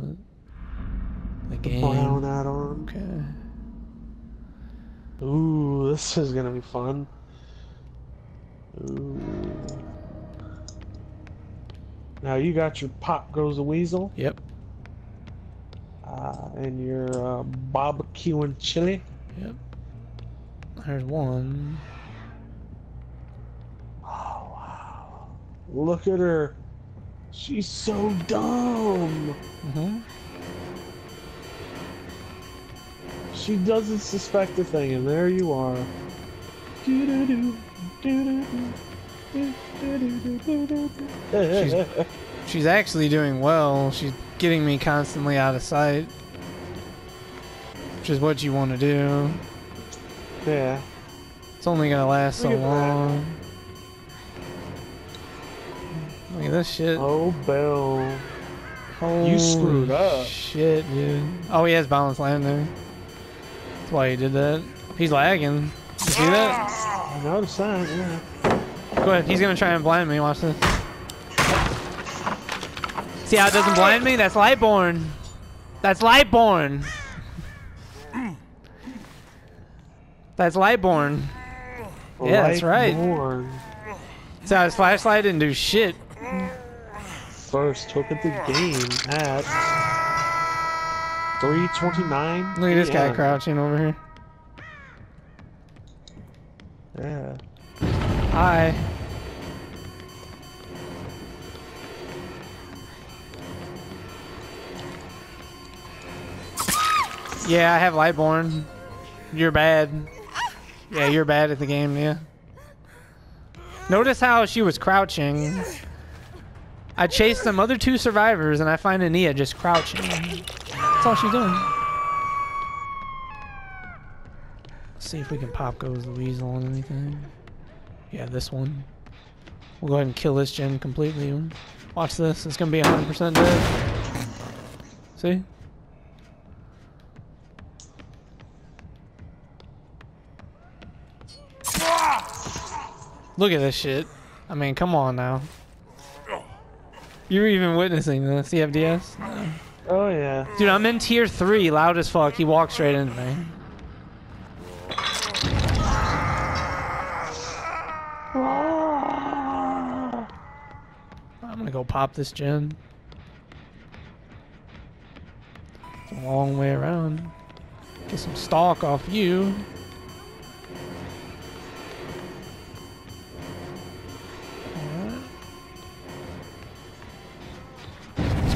but the The game. brown add-on. Okay. Ooh, this is gonna be fun. Ooh. Now you got your Pop Goes the Weasel, Yep. uh, and your uh, barbecue and chili. Yep. There's one. Oh wow! Look at her. She's so dumb. Mm-hmm. She doesn't suspect a thing, and there you are. She's- She's actually doing well. She's getting me constantly out of sight. Which is what you want to do. yeah. It's only gonna last so Look that. long. Look at this shit. Oh, Bill. Holy screwed up. Shit, dude. Oh, he has balance land there. That's why he did that. He's lagging. You see that? I noticed that, yeah. Go ahead. He's gonna try and blind me. Watch this. See how it doesn't blind me? That's Lightborn. That's Lightborn. That's Lightborn. Yeah, that's right. Lightborn. See how his flashlight didn't do shit. First took at the game at 329. Look at this guy crouching over here. Yeah. Hi. Yeah, I have Lightborn. You're bad. Yeah, you're bad at the game, yeah. Notice how she was crouching. I chase some other two survivors and I find Ania just crouching. That's all she's doing. Let's see if we can pop goes the weasel on anything. Yeah, this one. We'll go ahead and kill this gen completely. Watch this. It's going to be 100% dead. See? Look at this shit. I mean, come on now. You're even witnessing this, CFDS? Oh, yeah. Dude, I'm in tier 3, loud as fuck. He walked straight into me. I'm gonna go pop this gen. It's a long way around. Get some stock off you.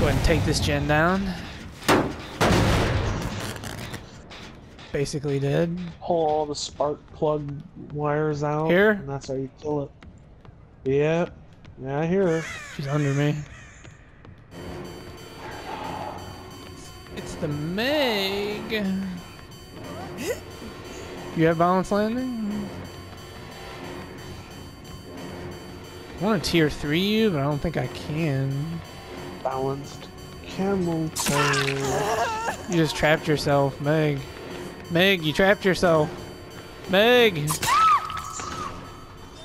Go ahead and take this gen down. Basically dead. Pull all the spark plug wires out. Here? And that's how you kill it. Yeah. Yeah, I hear her. She's under me. It's the Meg. You have Balanced Landing? I want to tier 3 you, but I don't think I can. Balanced camel toe. You just trapped yourself, Meg. Meg, you trapped yourself. Meg!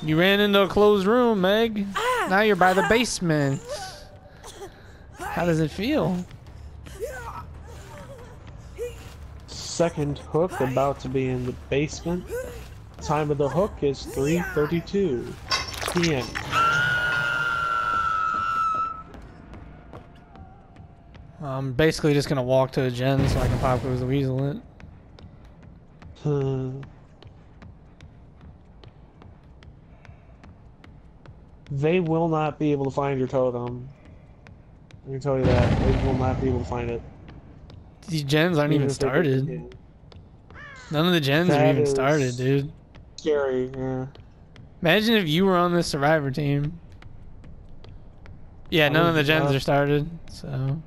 You ran into a closed room, Meg. Now you're by the basement. How does it feel? Second hook about to be in the basement. Time of the hook is 3:32 p.m. I'm basically just gonna walk to a gen so I can pop goes the weasel. Uh, they will not be able to find your totem. I can tell you that. They will not be able to find it. These gens aren't even they started. None of the gens are even started, dude. Scary, yeah. Imagine if you were on this survivor team. Yeah, none of the gens are started, so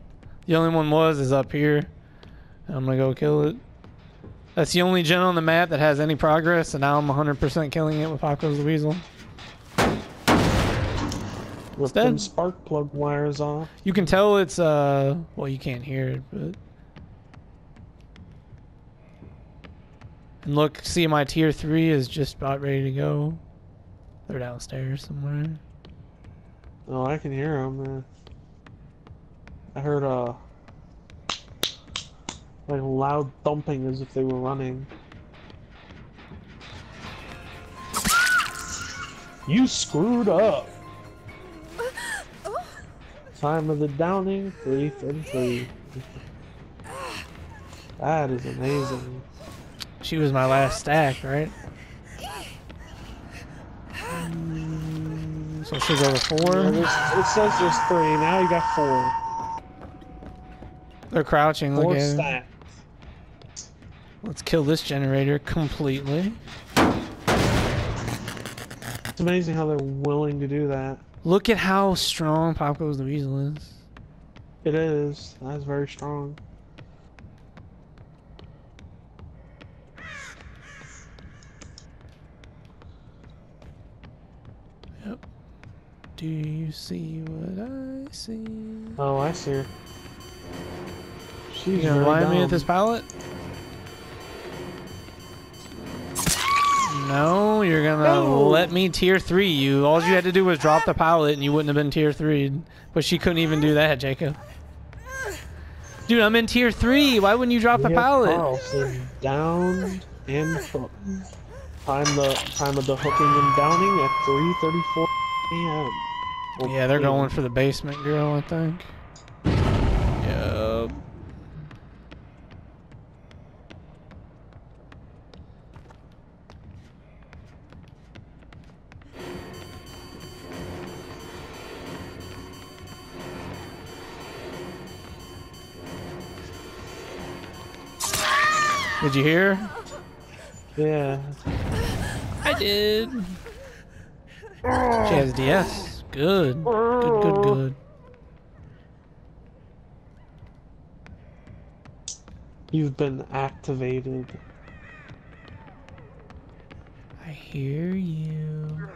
the only one was is up here. And I'm gonna go kill it. That's the only gen on the map that has any progress, and now I'm 100% killing it with Pop Goes the Weasel. With them spark plug wires off. You can tell it's uh well you can't hear it, but and look, see my tier three is just about ready to go. They're downstairs somewhere. Oh, I can hear them. I heard uh, Like loud thumping as if they were running. You screwed up! Time of the downing, 333. That is amazing. She was my last stack, right? So she'll go to Yeah, four. it says there's three, now you got four. They're crouching. Look at. Let's kill this generator completely. It's amazing how they're willing to do that. Look at how strong Pop Goes the Weasel is. It is. That's very strong. Yep. Do you see what I see? Oh, I see her. You She's gonna very blind me with this pallet? No, you're gonna No. let me tier three you. All you had to do was drop the pallet and you wouldn't have been tier three. But she couldn't even do that, Jacob. Dude, I'm in tier three. Why wouldn't you drop the We have pallet? Karlsson downed and hooked. Time the time of the hooking and downing at 3:34 a.m. Well, Yeah, they're going for the basement girl, I think. Yep. Did you hear? Yeah. I did. She has DS. Good. Good, good, good. You've been activated. I hear you.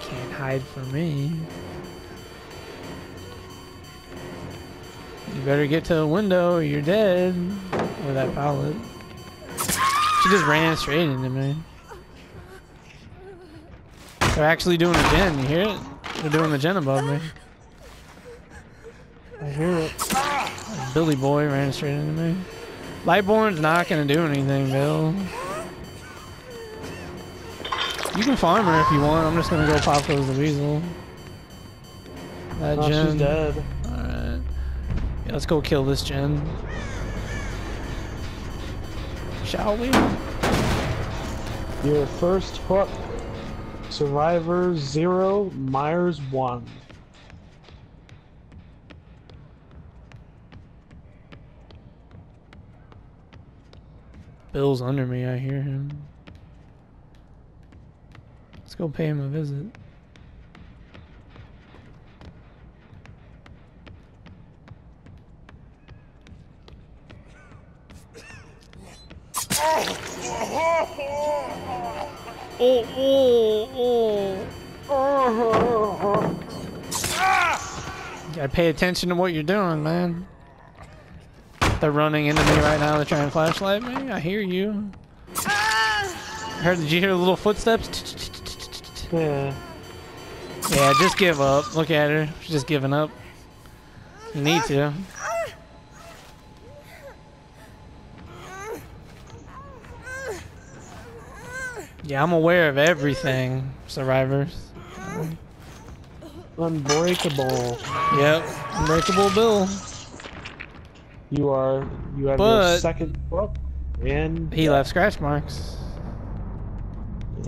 Can't hide from me. Better get to the window or you're dead. Or that pallet. She just ran straight into me. They're actually doing a gen, you hear it? They're doing the gen above me. I hear it. Billy Boy ran straight into me. Lightborn's not gonna do anything, Bill. You can farm her if you want. I'm just gonna go pop those the weasel. That Oh, gen. she's dead. Yeah, let's go kill this gen. Shall we? Your first hook. Survivor zero, Myers one. Bill's under me, I hear him. Let's go pay him a visit. Oh, oh, oh. Gotta pay attention to what you're doing, man. They're running into me right now. They're trying to flashlight me. I hear you. Heard? Did you hear the little footsteps? Yeah. Yeah, just give up. Look at her. She's just giving up. You need to. Yeah, I'm aware of everything, survivors. Unbreakable. Yep, unbreakable Bill. You are you have But- your second hook and He left scratch marks.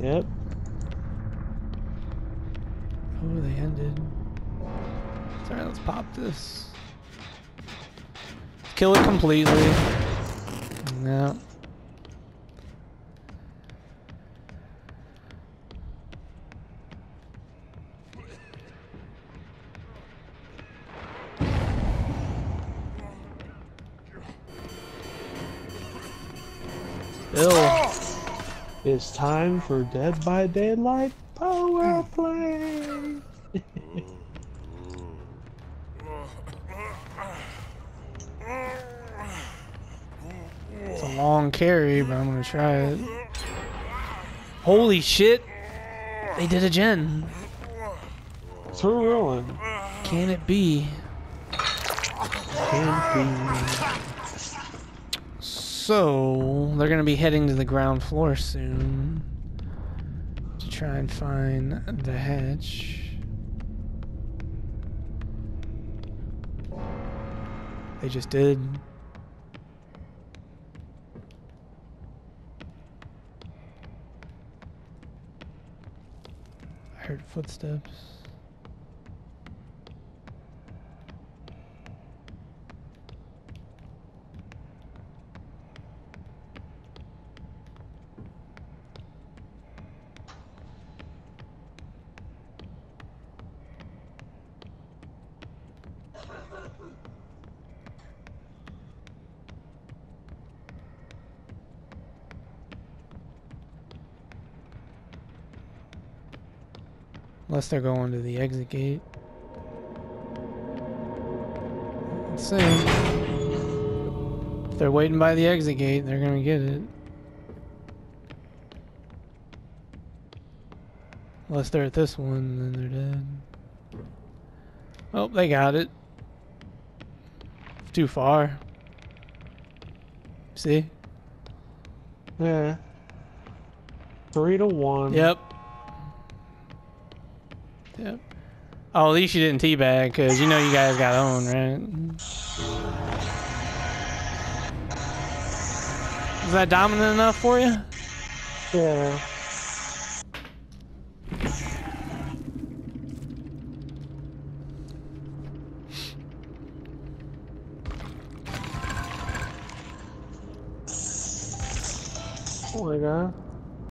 Yep. Oh, they ended. Sorry, let's pop this. Kill it completely. No. It's time for Dead by Daylight power hmm. play. It's a long carry, but I'm gonna try it. Holy shit! They did a gen. Through ruin. Can it be? Camping. So they're gonna be heading to the ground floor soon to try and find the hatch. They just did. I heard footsteps. Unless they're going to the exit gate. Let's see. If they're waiting by the exit gate, they're gonna get it. Unless they're at this one, then they're dead. Oh, they got it. Too far. See? Yeah. Three to one. Yep. Yep. Oh, at least you didn't teabag, because you know you guys got own, right? Is that dominant enough for you? Yeah. Oh my god.